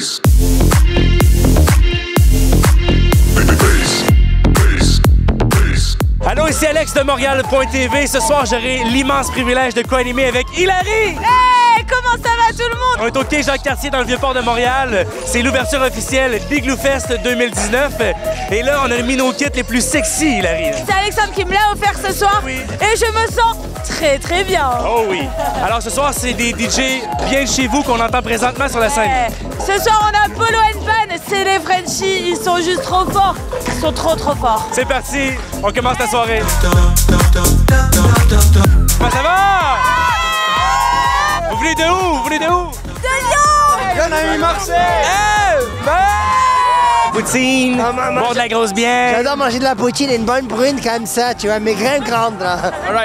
bass. Allô, ici Alex de Montréal.tv. Ce soir, j'aurai l'immense privilège de co-animer avec Hilary. Hey, comment ça va tout le monde? On est au quai Jacques-Cartier dans le Vieux-Port de Montréal. C'est l'ouverture officielle d'Igloo Fest 2019. Et là, on a mis nos kits les plus sexy, Hilary. C'est Alexandre qui me l'a offert ce soir Oui. et je me sens très très bien. Oh oui. Alors ce soir, c'est des DJ bien de chez vous qu'on entend présentement sur la scène. Eh, Ce soir on a Polo and Pan, c'est les Frenchies, ils sont juste trop forts. Ils sont trop trop forts. C'est parti, on commence la soirée. Comment ça va? Vous venez de où? Vous venez de où? De Lyon! Bon ami Marseille! Poutine, boire de la grosse bière. J'adore manger de la poutine et une bonne brune comme ça, tu vois, mes grains grandes, là.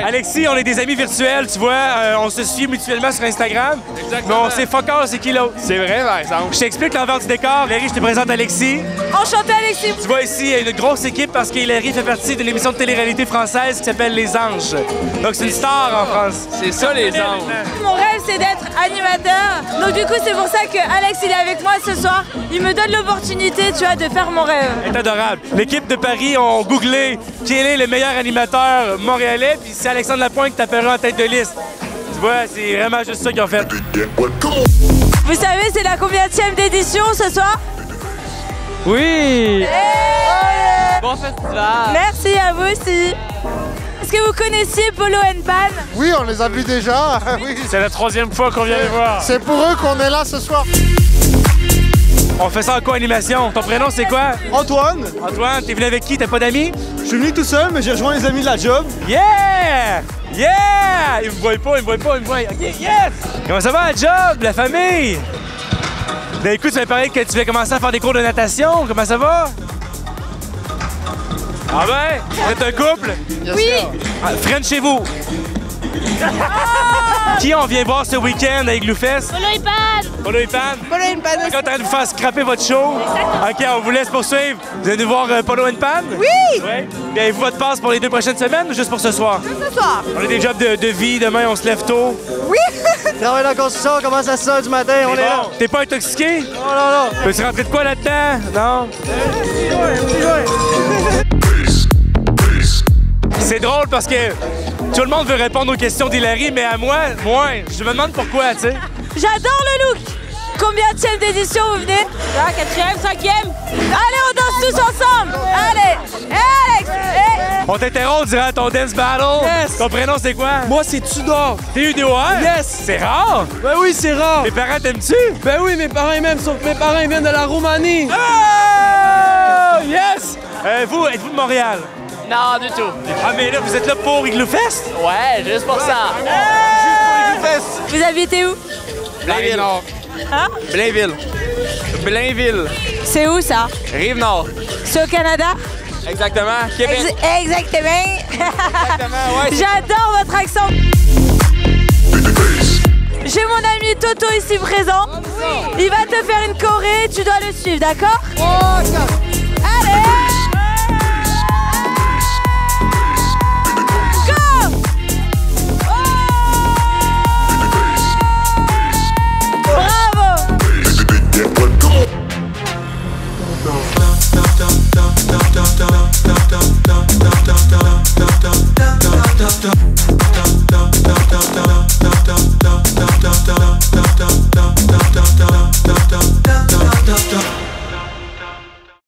Alexis, on est des amis virtuels, tu vois. euh, on se suit mutuellement sur Instagram. Mais on sait fuck all c'est qui l'autre? C'est vrai, par exemple. Je t'explique l'envers du décor. Larry, je te présente Alexis. Enchanté Alexis! Tu vois ici, il y a une grosse équipe parce que Hilary fait partie d'une émission de télé-réalité française qui s'appelle Les Anges. Donc c'est une star en France. C'est ça, Les Anges. Mon rêve c'est d'être animateur. Donc du coup c'est pour ça que Alex il est avec moi ce soir. Il me donne l'opportunité tu vois de faire mon rêve. C'est adorable. L'équipe de Paris ont googlé quel est le meilleur animateur montréalais, puis c'est Alexandre Lapointe qui t'appellera en tête de liste. Tu vois, c'est vraiment juste ça qu'ils ont fait. Vous savez c'est la combienième d'édition ce soir? Oui! Eh Bon festival! Merci à vous aussi. Est-ce que vous connaissiez Polo and Pan? Oui, on les a vus déjà. oui. C'est la troisième fois qu'on vient les voir. C'est pour eux qu'on est là ce soir. On fait ça en co-animation. Ton prénom, c'est quoi? Antoine, Antoine, t'es venu avec qui? T'as pas d'amis? je suis venu tout seul, mais j'ai rejoint les amis de la job. Yeah! Yeah! Il me voit pas, il me voit pas, il me voit. OK, yes! Comment ça va, la job, la famille? Ben écoute, tu m'as parlé que tu vas commencer à faire des cours de natation. Comment ça va? Ah ben? Vous êtes un couple? Oui. Ah, French chez vous. Qui on vient voir ce week-end avec Gloufest? Polo and Pan. Polo et Pan? Polo et Pan. Quand en train de vous faire scraper votre show? OK, on vous laisse poursuivre. Vous allez nous voir euh, Polo and Pan? Oui. Oui. Bien, avez-vous votre passe pour les deux prochaines semaines ou juste pour ce soir? Ce soir. On a des jobs de, de vie, demain on se lève tôt. Travaille dans la construction, on commence à 6 du matin, on est là. Bon, T'es pas intoxiqué? Non, non, non. Peux-tu rentrer de quoi là-dedans? Non? C'est drôle parce que tout le monde veut répondre aux questions d'Hilary, mais à moi, moi, je me demande pourquoi, tu sais. J'adore le look. Combien de d'édition vous venez? La quatrième, cinquième. Allez, on danse tous ensemble. Allez. Alex. Eh. On t'interrompt durant ton dance battle. Yes. Ton prénom, c'est quoi? Moi, c'est Tudor! T'es UDOR? Yes! C'est rare. Ben oui, c'est rare! Tes parents t'aimes-tu? Ben oui, mes parents ils m'aiment, sauf que mes parents ils viennent de la Roumanie! Oh! Yes! Euh, vous, êtes-vous de Montréal? Non, du tout. Ah, mais là, vous êtes là pour Igloo Fest? Ouais, juste pour ça. Vous habitez où? Blainville. Hein? Blainville. Blainville. C'est où ça? Rive-Nord. C'est au Canada? Exactement. Québec. Ex- Exactement. Exactement, ouais. J'adore votre accent. J'ai mon ami Toto ici présent. Il va te faire une choré, tu dois le suivre, d'accord? Allez don't.